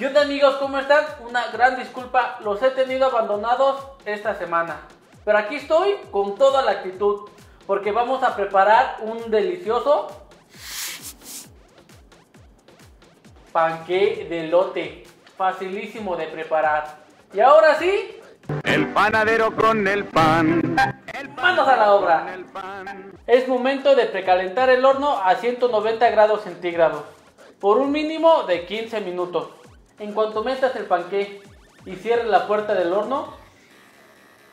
¿Qué onda amigos? ¿Cómo están? Una gran disculpa, los he tenido abandonados esta semana. Pero aquí estoy con toda la actitud, porque vamos a preparar un delicioso panque de lote. Facilísimo de preparar. Y ahora sí, El panadero con el pan. manos a la obra. Es momento de precalentar el horno a 190 grados centígrados por un mínimo de 15 minutos. En cuanto metas el panqué y cierres la puerta del horno,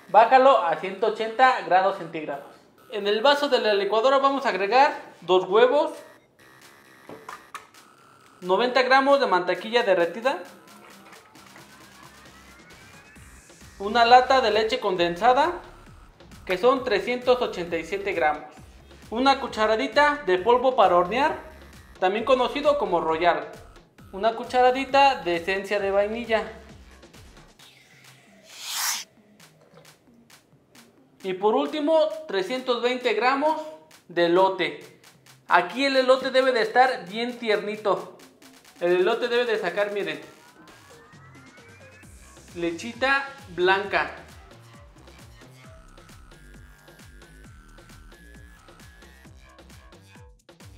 bájalo a 180 grados centígrados. En el vaso de la licuadora vamos a agregar dos huevos, 90 gramos de mantequilla derretida, una lata de leche condensada, que son 387 gramos. Una cucharadita de polvo para hornear, también conocido como royal. Una cucharadita de esencia de vainilla. Y por último, 320 gramos de elote. Aquí el elote debe de estar bien tiernito. El elote debe de sacar, miren. Lechita blanca.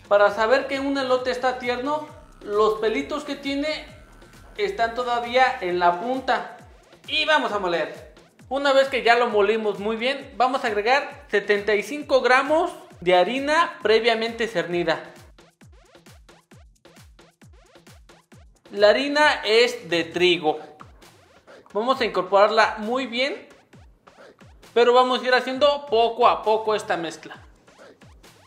Para saber que un elote está tierno, los pelitos que tiene están todavía en la punta. Y vamos a moler. Una vez que ya lo molimos muy bien, vamos a agregar 75 gramos de harina previamente cernida. La harina es de trigo. Vamos a incorporarla muy bien, pero vamos a ir haciendo poco a poco esta mezcla.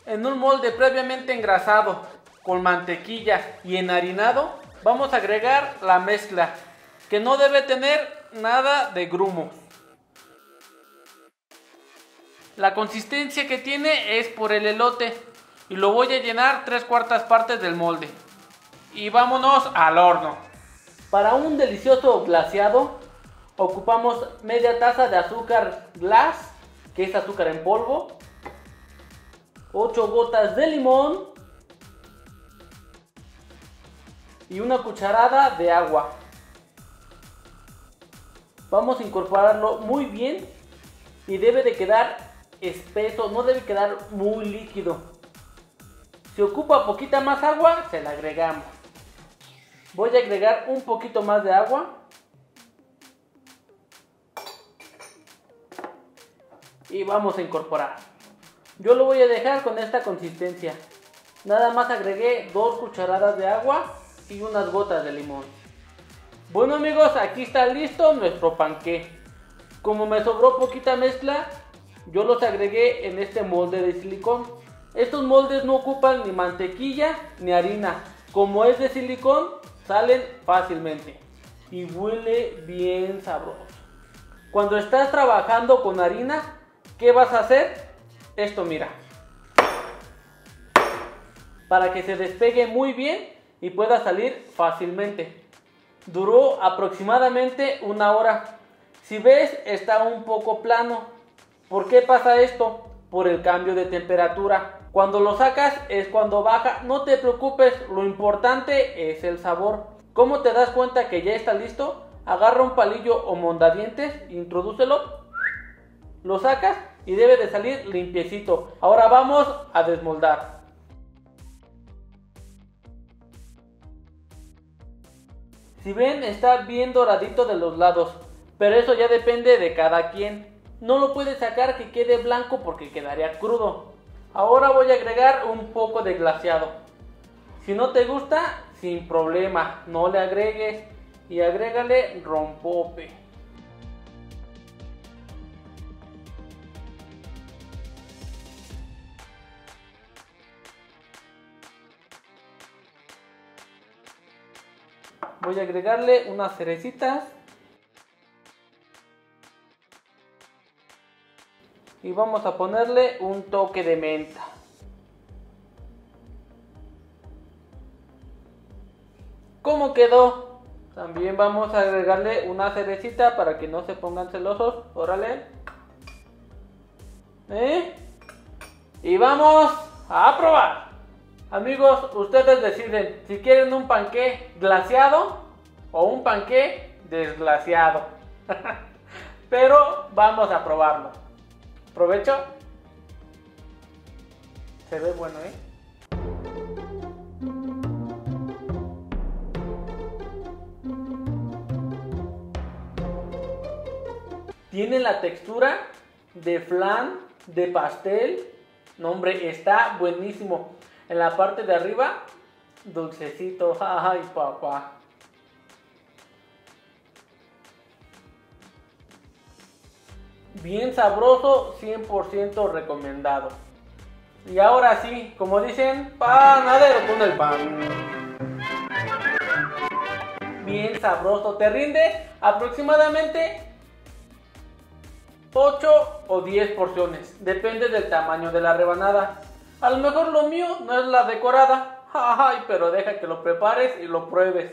En un molde previamente engrasado con mantequilla y enharinado, vamos a agregar la mezcla, que no debe tener nada de grumo. La consistencia que tiene es por el elote y lo voy a llenar tres cuartas partes del molde. Y vámonos al horno. Para un delicioso glaseado ocupamos media taza de azúcar glass, que es azúcar en polvo, 8 gotas de limón y una cucharada de agua. Vamos a incorporarlo muy bien y debe de quedar espeso, no debe quedar muy líquido. Si ocupa poquita más agua, se la agregamos. Voy a agregar un poquito más de agua. Y vamos a incorporar. Yo lo voy a dejar con esta consistencia. Nada más agregué dos cucharadas de agua y unas gotas de limón. Bueno amigos, aquí está listo nuestro panqué. Como me sobró poquita mezcla, yo los agregué en este molde de silicón. Estos moldes no ocupan ni mantequilla ni harina. Como es de silicón, salen fácilmente. Y huele bien sabroso. Cuando estás trabajando con harina, ¿qué vas a hacer? Esto mira. Para que se despegue muy bien y pueda salir fácilmente. Duró aproximadamente una hora. Si ves, está un poco plano. ¿Por qué pasa esto? Por el cambio de temperatura. Cuando lo sacas es cuando baja. No te preocupes, lo importante es el sabor. ¿Cómo te das cuenta que ya está listo? Agarra un palillo o mondadientes, introdúcelo, lo sacas y debe de salir limpiecito. Ahora vamos a desmoldar. Si ven, está bien doradito de los lados, pero eso ya depende de cada quien. No lo puedes sacar que quede blanco porque quedaría crudo. Ahora voy a agregar un poco de glaseado. Si no te gusta, sin problema, no le agregues y agrégale rompope. Voy a agregarle unas cerecitas. Y vamos a ponerle un toque de menta. ¿Cómo quedó? También vamos a agregarle una cerecita para que no se pongan celosos. Órale. ¿Eh? Y vamos a probar. Amigos, ustedes deciden si quieren un panqué glaseado o un panqué desglaciado. Pero vamos a probarlo. ¿Provecho? Se ve bueno, ¿eh? Tiene la textura de flan, de pastel. No, hombre, está buenísimo. En la parte de arriba, dulcecito. Ay, papá. Bien sabroso, 100% recomendado. Y ahora sí, como dicen, panadero con el pan. Bien sabroso, te rinde aproximadamente 8 o 10 porciones, depende del tamaño de la rebanada. A lo mejor lo mío no es la decorada, ay, pero deja que lo prepares y lo pruebes.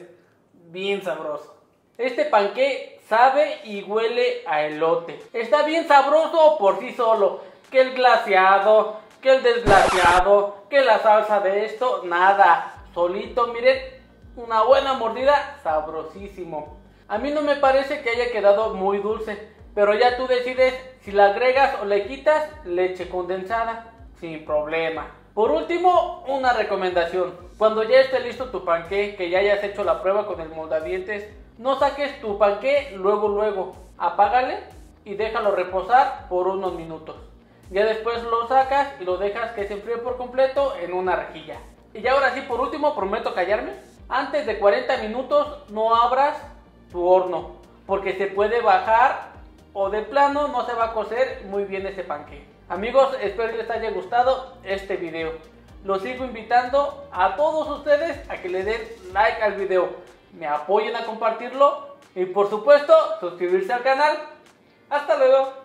Bien sabroso. Este panqué sabe y huele a elote. Está bien sabroso por sí solo. Que el glaciado, que el desglaciado, que la salsa de esto, nada. Solito, miren, una buena mordida, sabrosísimo. A mí no me parece que haya quedado muy dulce. Pero ya tú decides si la agregas o le quitas leche condensada sin problema. Por último, una recomendación. Cuando ya esté listo tu panqué, que ya hayas hecho la prueba con el moldadientes, no saques tu panqué luego luego. Apágale y déjalo reposar por unos minutos. Ya después lo sacas y lo dejas que se enfríe por completo en una rejilla. Y ya ahora sí, por último, prometo callarme. Antes de 40 minutos no abras tu horno, porque se puede bajar o de plano no se va a cocer muy bien ese panque. Amigos, espero que les haya gustado este video. Los sigo invitando a todos ustedes a que le den like al video, me apoyen a compartirlo y por supuesto suscribirse al canal. Hasta luego.